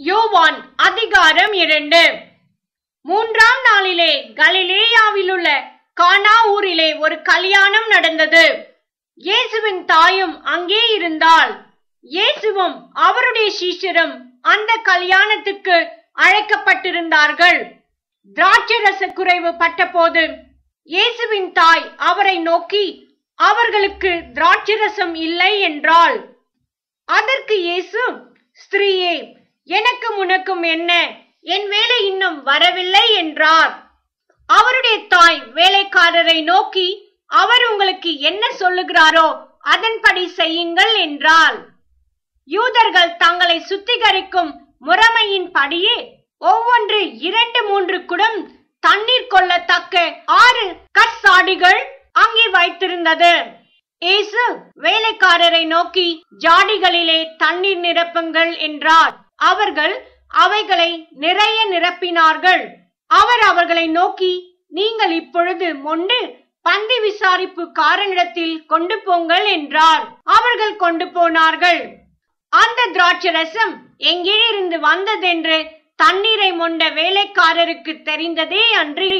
யோவான் அதிகாரம் இரண்டு. மூன்றாம் நாளிலே கலிலேயாவிலுள்ள கானா ஊரிலே ஒரு கல்யாணம் நடந்தது. இயேசுவின் தாயும் அங்கே இருந்தால் இயேசுவும் அவருடைய சீஷரும் அந்த கல்யாணத்துக்கு அழைக்கப்பட்டிருந்தார்கள். திராட்சரச குறைவு பட்டபோது இயேசுவின் தாய் அவரை நோக்கி அவர்களுக்கு திராட்சரசம் இல்லை என்றாள். அதற்கு இயேசு ஸ்திரீயே எனக்கு உனக்கும் என்ன? என் வேலை இன்னும் வரவில்லை என்றார். அவருடைய தாய் வேலைக்காரரை நோக்கி அவர் உங்களுக்கு என்ன சொல்லுகிறாரோ அதன்படி செய்யுங்கள் என்றாள். யூதர்கள் தங்களை சுத்திகரிக்கும் முறைமையின் படியே ஒவ்வொன்று இரண்டு மூன்று குடம் தண்ணீர் கொள்ளத்தக்க ஆறு கற்சாடிகள் அங்கே வைத்திருந்தது. இயேசு வேலைக்காரரை நோக்கி ஜாடிகளிலே தண்ணீர் நிரப்புங்கள் என்றார். அவர்கள் அவைகளை நிறைய நிரப்பினார்கள். அவர் அவர்களை நோக்கி நீங்கள் இப்பொழுது மொண்டு பந்தி விசாரிப்பு காரனிடத்தில் கொண்டு போங்கள் என்றார். அவர்கள் கொண்டு போனார்கள். அந்த திராட்சரசம் எங்கிருந்து வந்ததென்று தண்ணீரை மொண்ட வேலைக்காரருக்கு தெரிந்ததே அன்றி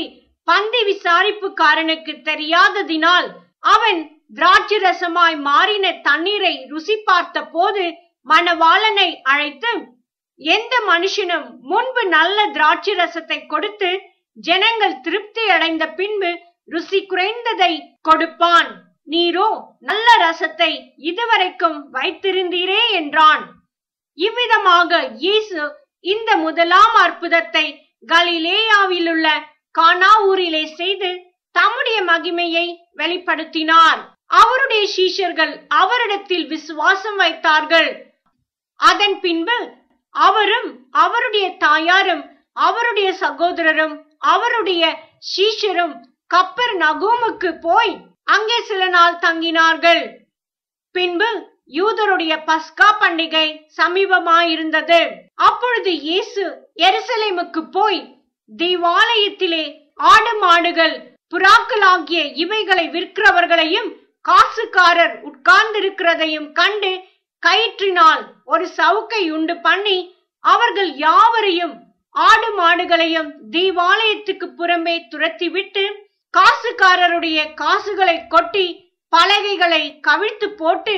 பந்தி விசாரிப்புக்காரனுக்கு தெரியாததினால் அவன் திராட்சரசமாய் மாறின தண்ணீரை ருசி பார்த்த போது மணவாளனை அழைத்து எந்த மனுஷனும் முன்பு நல்ல திராட்சரசத்தை கொடுத்து ஜனங்கள் திருப்தி அடைந்த பின்பு ருசி குறைந்ததை கொடுப்பான். நீரோ நல்ல ரசத்தை இதுவரைக்கும் வைத்திருந்தீரே என்றான். இவ்விதமாக இயேசு இந்த முதலாம் அற்புதத்தை கலிலேயாவில் உள்ள கானா ஊரிலே செய்து தம்முடைய மகிமையை வெளிப்படுத்தினார். அவருடைய சீஷர்கள் அவரிடத்தில் விசுவாசம் வைத்தார்கள். அதன் பின்பு அவரும் அவருடைய தாயாரும் அவருடைய சகோதரரும் அவருடைய சீஷரும் கப்பர் நகூமுக்கு போய் அங்கே சில நாள் தங்கினார்கள். பின்பு யூதருடைய பஸ்கா பண்டிகை சமீபமாயிருந்தது. அப்பொழுது இயேசு எருசலேமுக்கு போய் தேவாலயத்திலே ஆடு மாடுகள் புறாக்கள் ஆகிய இவைகளை விற்கிறவர்களையும் காசுக்காரர் உட்கார்ந்திருக்கிறதையும் கண்டு கயிற்றினால் ஒரு சவுக்கை உண்டு பண்ணி அவர்கள் யாவரையும் ஆடு மாடுகளையும் தேவாலயத்துக்கு புறம்பே துரத்திவிட்டு காசுக்காரருடைய காசுகளை கொட்டி பலகைகளை கவிழ்த்து போட்டு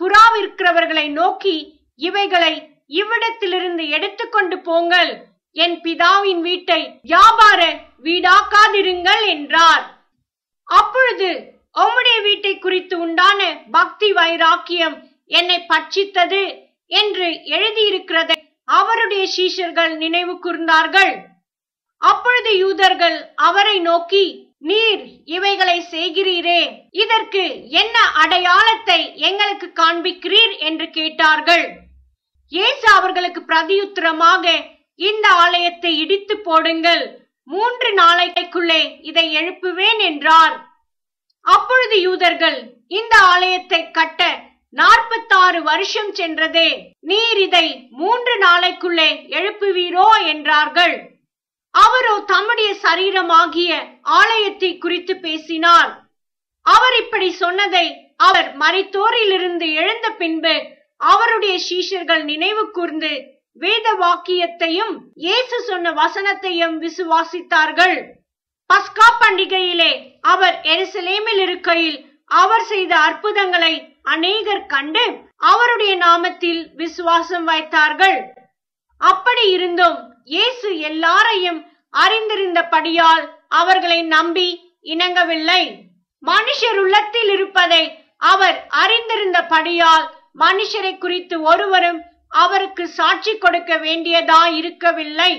புறாவிருக்கிறவர்களை நோக்கி இவைகளை இவ்விடத்திலிருந்து எடுத்துக்கொண்டு போங்கள். என் பிதாவின் வீட்டை வியாபார வீடாக்காதிருங்கள் என்றார். அப்பொழுது உம்முடைய வீட்டை குறித்து உண்டான பக்தி வைராக்கியம் என்னை பட்சித்தது என்று எழுதியிருக்கிறதை அவருடைய சீஷர்கள் நினைவு கூர்ந்தார்கள். அப்பொழுது யூதர்கள் அவரை நோக்கி நீர் இவைகளை செய்கிறீரே இதற்கு என்ன அடையாளத்தை எங்களுக்கு காண்பிக்கிறீர்? என்று கேட்டார்கள். இயேசு அவர்களுக்கு பிரதியுத்தரமாக இந்த ஆலயத்தை இடித்து போடுங்கள் மூன்று நாளைக்குள்ளே இதை எழுப்புவேன் என்றார். அப்பொழுது யூதர்கள் இந்த ஆலயத்தை கட்ட நாற்பத்தாறு வருஷம் சென்றதே. நீர் இதை மூன்று நாளைக்குள்ளே எழுப்புவீரோ என்றார்கள். அவரோ தம்முடைய சரீரமாகிய ஆலயத்தை குறித்து பேசினார். அவர் இப்படி சொன்னதை அவர் மறைத்தோரிலிருந்து எழுந்த பின்பு அவருடைய சீஷர்கள் நினைவு கூர்ந்து வேத வாக்கியத்தையும் இயேசு சொன்ன வசனத்தையும் விசுவாசித்தார்கள். பஸ்கா பண்டிகையிலே அவர் எருசலேமில் இருக்கையில் அவர் செய்த அற்புதங்களை அநேகர் கண்டு அவருடைய நாமத்தில் விசுவாசம் வைத்தார்கள். அப்படி இருந்தும் இயேசு எல்லாரையும் அறிந்திருந்தபடியால் அவர்களை நம்பி இணங்கவில்லை. மனுஷர் உள்ளத்தில் இருப்பதை அவர் அறிந்திருந்தபடியால் மனுஷரை குறித்து ஒருவரும் அவருக்கு சாட்சி கொடுக்க வேண்டியதா இருக்கவில்லை